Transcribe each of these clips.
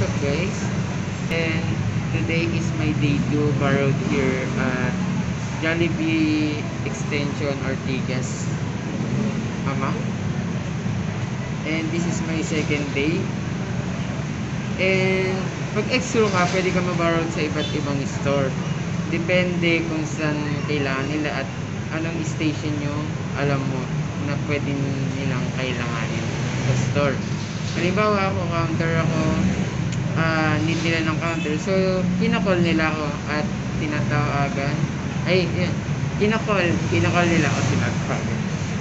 up guys? And today is my day to borrowed here at Jollibee Extension Ortigas Ama. And this is my second day. And pag extra ka, pwede ka maborrow sa iba't ibang store. Depende kung saan kailangan nila at anong station nyo alam mo na pwede nilang kailanganin sa store. Halimbawa ako, counter ako, ah need nila ng counter. So, kinakall nila ako at tinatawagan. Ay, yun. Kinakall, kinakall nila ako tinatawagan.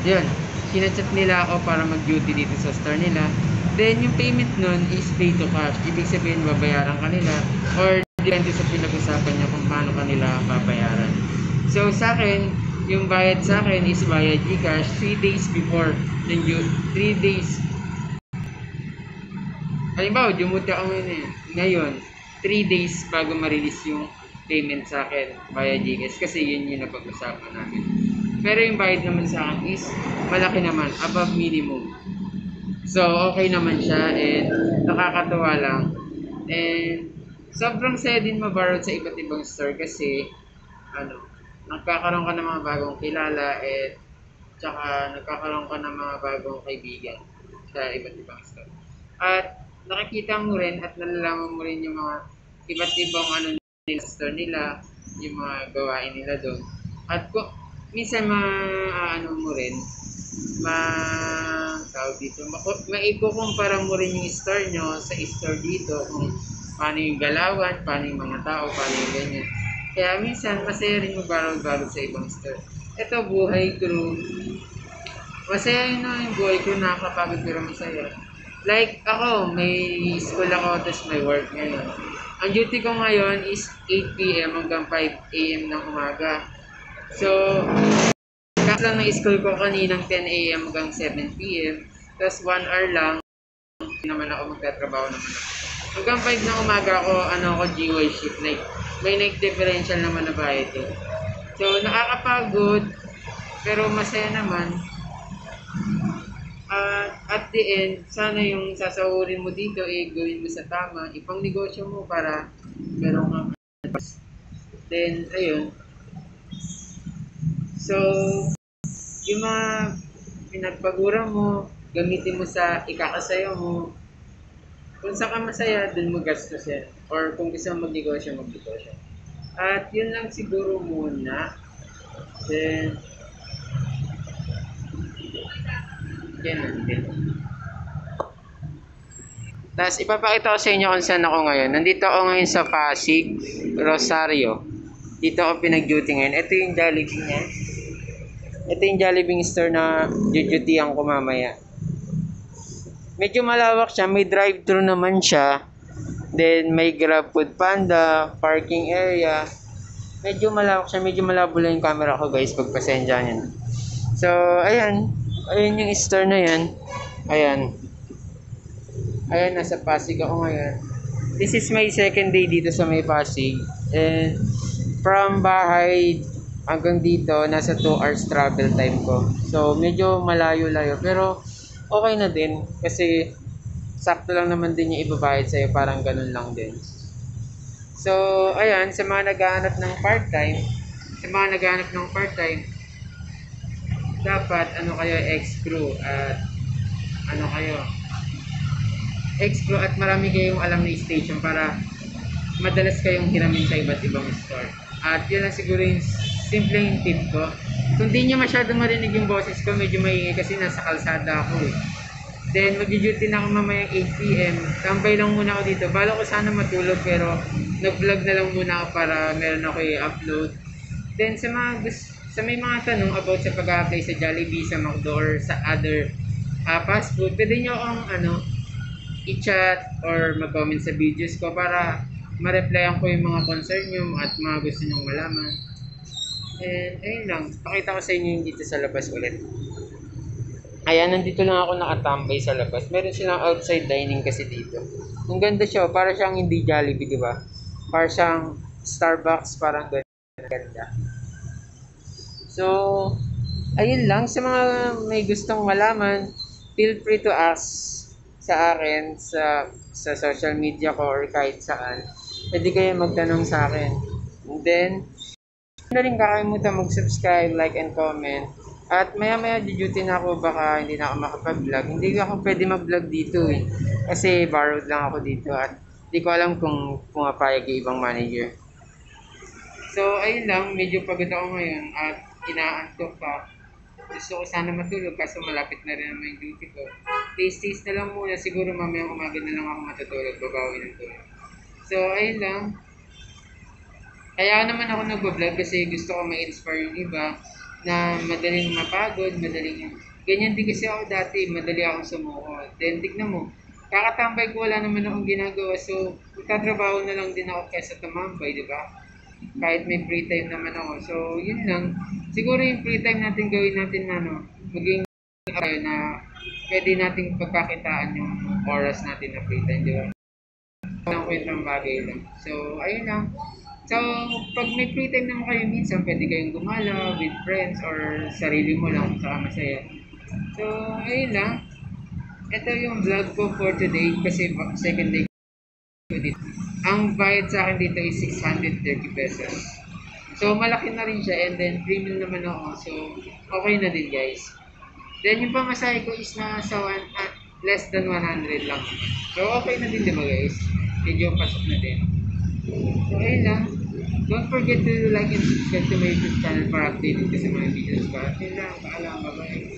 Yun. Kinachat nila ako para mag-duty dito sa store nila. Then, yung payment nun is pay to cash. Ibig sabihin, babayaran ka nila or depende sa pinag-usapan niya kung paano kanila babayaran. So, sa akin, yung bayad sa akin is via Gcash 3 days before ng due, 3 days Halimbawa, dumuti ako ngayon eh. Ngayon, 3 days bago ma-release yung payment sa akin via Gcash kasi yun yung napag-usapan namin. Pero yung bayad naman sa akin is malaki naman, above minimum. So, okay naman siya and nakakatuwa lang. And sobrang saya din maborrow sa iba't ibang store kasi ano, nagkakaroon ka ng mga bagong kilala at tsaka nagkakaroon ka ng mga bagong kaibigan sa iba't ibang store. At nakikita mo rin at nalalaman mo rin yung mga iba't ibang ano nila store nila, yung mga gawain nila doon. At kung minsan ma ano mo rin, ma tawag dito, mako- maikukumpara mo rin yung store nyo sa store dito kung paano yung galawan, paano yung mga tao, paano yung ganyan. Kaya minsan masaya rin mag-barrel-barrel sa ibang store. Ito, buhay crew. Masaya yun na yung buhay crew, nakakapagod pero masaya. Like ako, may school ako, tapos may work ngayon. Ang duty ko ngayon is 8 p.m. hanggang 5 a.m. ng umaga. So, cut lang ng school ko kaninang 10 a.m. hanggang 7 p.m. Tapos 1 hour lang, naman ako magtatrabaho naman ako. Hanggang 5 ng umaga ako, ano ako, GY shift. Like, may night differential naman na bayad eh. So, nakakapagod, pero masaya naman. At at the end, sana yung sasahurin mo dito, eh, gawin mo sa tama, ipang negosyo mo para meron kang Then, ayun. So, yung mga pinagpagura mo, gamitin mo sa ikakasayo mo. Kung saan ka masaya, dun mo gastos yan. Or kung gusto mo magnegosyo, magnegosyo. At yun lang siguro muna. Then, Din. Tapos ipapakita ko sa inyo kung saan ako ngayon. Nandito ako ngayon sa Pasig, Rosario. Dito ako pinag-duty ngayon. Ito yung Jollibee niya. Ito yung Jollibee store na jujutihan ko mamaya. Medyo malawak siya. May drive-thru naman siya. Then may Grab Food Panda, parking area. Medyo malawak siya. Medyo malabo lang yung camera ko guys. Pagpasensya niyo. So, ayan. Ayan yung store na yan. Ayan. Ayan, nasa Pasig ako ngayon. This is my second day dito sa may Pasig. And from bahay hanggang dito, nasa 2 hours travel time ko. So, medyo malayo-layo. Pero, okay na din. Kasi, sakto lang naman din yung ibabayad sa'yo. Parang ganun lang din. So, ayan, sa mga naghahanap ng part-time, sa mga naghahanap ng part-time, dapat ano kayo ex-crew at ano kayo ex-crew at marami kayong alam na station para madalas kayong hiramin sa iba't ibang store. At yun lang siguro yung simpleng tip ko. Kung di nyo masyado marinig yung boses ko, medyo maingay kasi nasa kalsada ako eh. Then mag-duty na ako mamayang 8pm. Tambay lang muna ako dito. Bala ko sana matulog pero nag-vlog na lang muna ako para meron ako i-upload. Then sa mga gusto sa may mga tanong about sa pag-apply sa Jollibee, sa McDo, or sa other uh, fast food, pwede nyo akong ano, i-chat or mag-comment sa videos ko para ma-replyan ko yung mga concern nyo at mga gusto nyong malaman. And ayun lang, pakita ko sa inyo yung dito sa labas ulit. Ayan, nandito lang ako nakatambay sa labas. Meron silang outside dining kasi dito. Ang ganda siya, para siyang hindi Jollibee, di ba? Para siyang Starbucks, parang ganda. So, ayun lang. Sa mga may gustong malaman, feel free to ask sa akin sa sa social media ko or kahit saan, pwede kayo magtanong sa akin. And then, na rin kakalimutan mag-subscribe, like, and comment. At maya-maya duty na ako, baka hindi na ako makapag-vlog. Hindi ako pwede mag-vlog dito eh. Kasi borrowed lang ako dito at hindi ko alam kung pumapayag yung ibang manager. So, ayun lang, medyo pagod ako ngayon at inaantok pa. Gusto ko sana matulog kaso malapit na rin naman yung duty ko. Taste-taste na lang muna, siguro mamaya umaga na lang ako matutulog, babawi ng tulog. So, ayun lang. Kaya naman ako nagbablog kasi gusto ko ma-inspire yung iba na madaling mapagod, madaling... Ganyan din kasi ako dati, madali akong sumuko. Then, tignan mo, kakatambay ko, wala naman akong ginagawa. So, magtatrabaho na lang din ako kesa tumambay, di ba? Kahit may free time naman ako. So, yun lang. Siguro yung free time natin gawin natin na, ano, maging tayo na pwede nating pagkakitaan yung oras natin na free time, di ba? Ang kwentang bagay lang. So, ayun lang. So, pag may free time naman kayo minsan, pwede kayong gumala with friends or sarili mo lang saka masaya. So, ayun lang. Ito yung vlog ko for today kasi second day. Ang bayad sa akin dito is 630 pesos. So, malaki na rin siya and then premium naman ako. So, okay na din guys. Then, yung pamasahe ko is nasa one, ah, less than 100 lang. So, okay na din di ba guys? Medyo pasok na din. So, ayun lang. Don't forget to like and subscribe to my YouTube channel para updated ka sa mga videos ko. At yun lang. Paalam. Bye-bye.